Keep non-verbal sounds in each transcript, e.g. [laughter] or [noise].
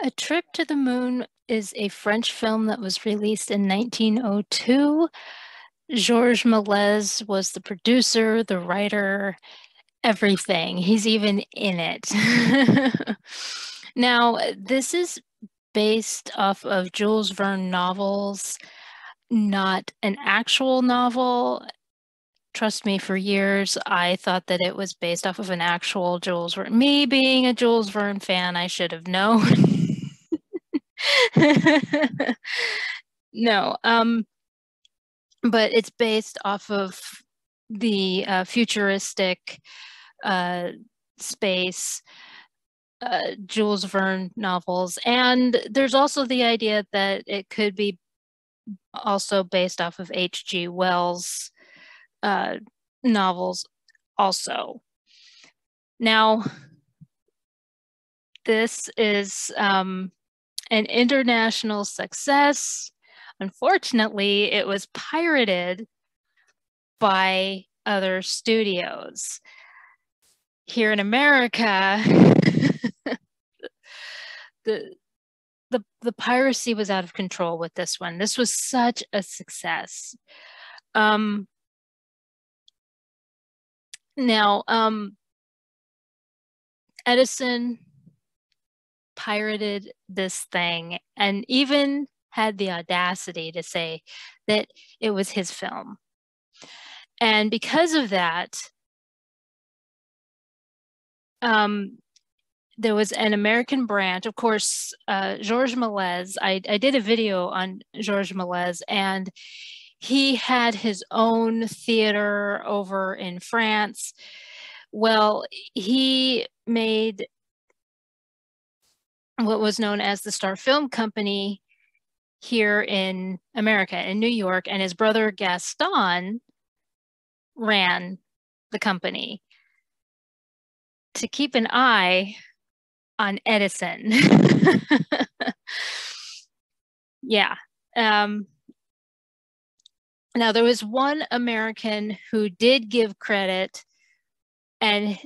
A Trip to the Moon is a French film that was released in 1902. Georges Méliès was the producer, the writer, everything. He's even in it. [laughs] now, this is based off of Jules Verne novels, not an actual novel. Trust me, for years I thought that it was based off of an actual Jules Verne. Me being a Jules Verne fan, I should have known. [laughs] [laughs] no, um, but it's based off of the uh, futuristic uh, space uh, Jules Verne novels. And there's also the idea that it could be also based off of H.G. Wells' uh, novels, also. Now, this is um, an international success. Unfortunately, it was pirated by other studios. Here in America, [laughs] the the the piracy was out of control with this one. This was such a success. Um, now, um, Edison pirated this thing and even had the audacity to say that it was his film. And because of that, um, there was an American branch, of course, uh, Georges Méliès. I, I did a video on Georges Méliès, and he had his own theater over in France. Well, he made what was known as the Star Film Company here in America, in New York, and his brother Gaston ran the company to keep an eye on Edison. [laughs] yeah. Um, now, there was one American who did give credit, and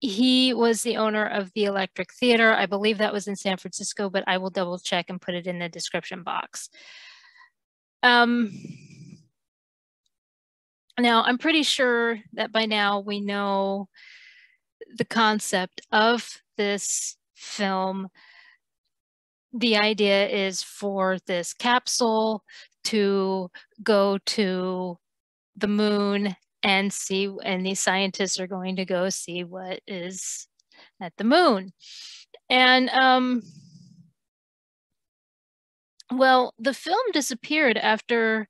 he was the owner of the Electric Theater. I believe that was in San Francisco, but I will double check and put it in the description box. Um, now, I'm pretty sure that by now we know the concept of this film. The idea is for this capsule to go to the moon and see, and these scientists are going to go see what is at the moon. And um, well, the film disappeared after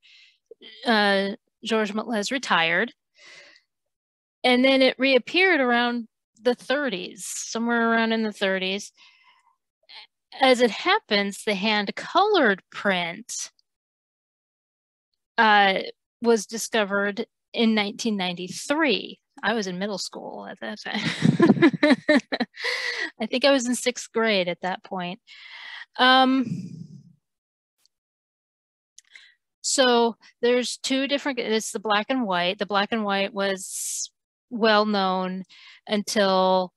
uh, Georges Méliès retired. And then it reappeared around the 30s, somewhere around in the 30s. As it happens, the hand colored print uh, was discovered in 1993. I was in middle school at that time. [laughs] I think I was in sixth grade at that point. Um, so there's two different, it's the black and white. The black and white was well known until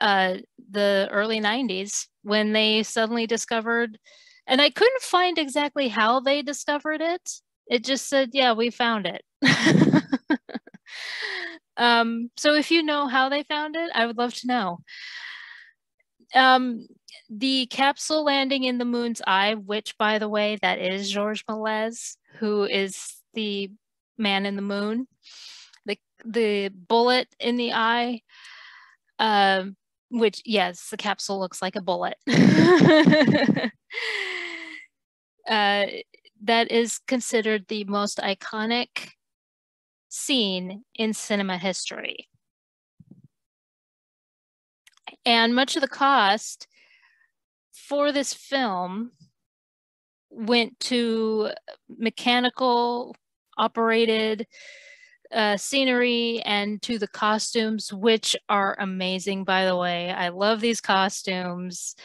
uh, the early 90s when they suddenly discovered, and I couldn't find exactly how they discovered it. It just said, yeah, we found it. [laughs] um, so if you know how they found it, I would love to know. Um, the capsule landing in the moon's eye, which by the way, that is Georges Méliès, who is the man in the moon the the bullet in the eye, um, which yes, the capsule looks like a bullet. [laughs] uh, that is considered the most iconic scene in cinema history. And much of the cost for this film went to mechanical operated uh, scenery and to the costumes, which are amazing, by the way. I love these costumes.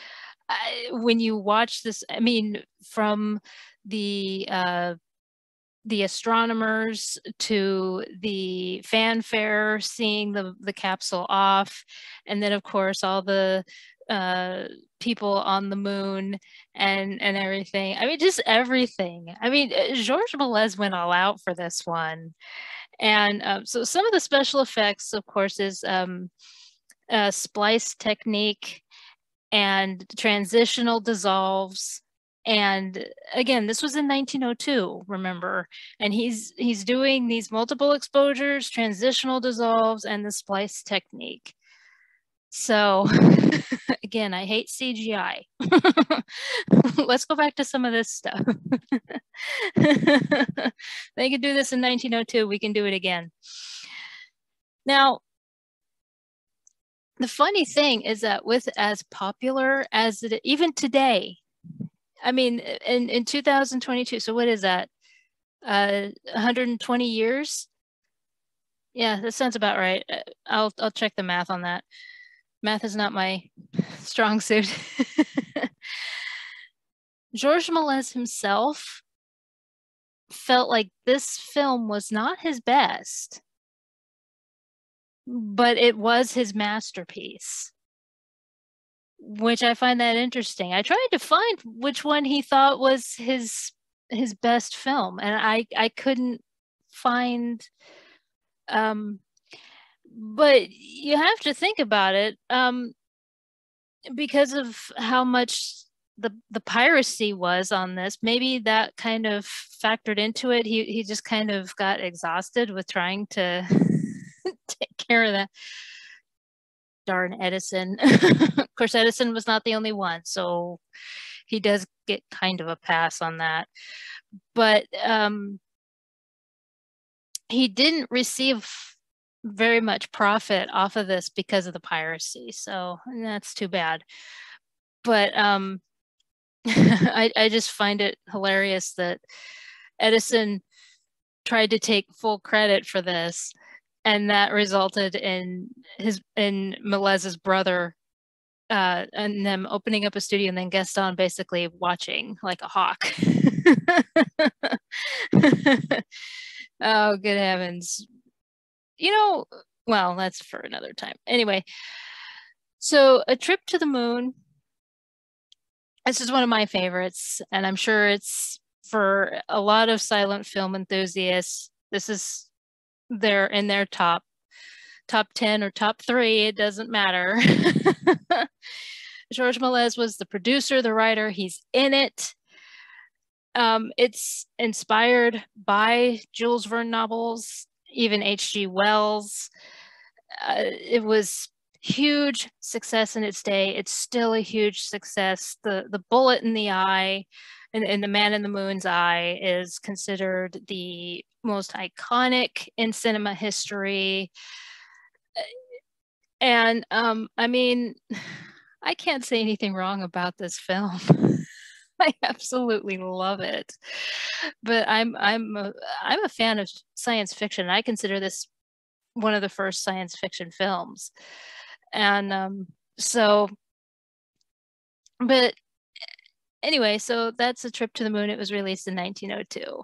I, when you watch this, I mean, from the uh, the astronomers to the fanfare, seeing the the capsule off, and then of course all the uh, people on the moon and and everything. I mean, just everything. I mean, uh, Georges Méliès went all out for this one, and um, so some of the special effects, of course, is um, splice technique and transitional dissolves and again this was in 1902 remember? And he's he's doing these multiple exposures transitional dissolves and the splice technique. So [laughs] again i hate cgi [laughs] let's go back to some of this stuff. [laughs] They could do this in 1902 we can do it again. Now the funny thing is that with as popular as it even today I mean, in, in 2022, so what is that? Uh, 120 years? Yeah, that sounds about right. Uh, I'll, I'll check the math on that. Math is not my [laughs] strong suit. [laughs] Georges Méliès himself felt like this film was not his best, but it was his masterpiece which I find that interesting. I tried to find which one he thought was his his best film, and I I couldn't find. Um, but you have to think about it um, because of how much the the piracy was on this. Maybe that kind of factored into it. He he just kind of got exhausted with trying to [laughs] take care of that darn Edison. of [laughs] course, Edison was not the only one, so he does get kind of a pass on that. But um, he didn't receive very much profit off of this because of the piracy, so that's too bad. But um, [laughs] I, I just find it hilarious that Edison tried to take full credit for this and that resulted in his in Méliès's brother uh, and them opening up a studio and then Gaston basically watching like a hawk. [laughs] oh, good heavens. You know, well, that's for another time. Anyway, so A Trip to the Moon. This is one of my favorites, and I'm sure it's for a lot of silent film enthusiasts. This is they're in their top top 10 or top three, it doesn't matter. [laughs] Georges Méliès was the producer, the writer, he's in it. Um, it's inspired by Jules Verne novels, even H.G. Wells. Uh, it was huge success in its day. It's still a huge success. The the bullet in the eye and, and the man in the moon's eye is considered the most iconic in cinema history. And um, I mean, I can't say anything wrong about this film. [laughs] I absolutely love it. But I'm I'm a, I'm a fan of science fiction. I consider this one of the first science fiction films. And um, so but anyway, so that's a trip to the moon. It was released in 1902.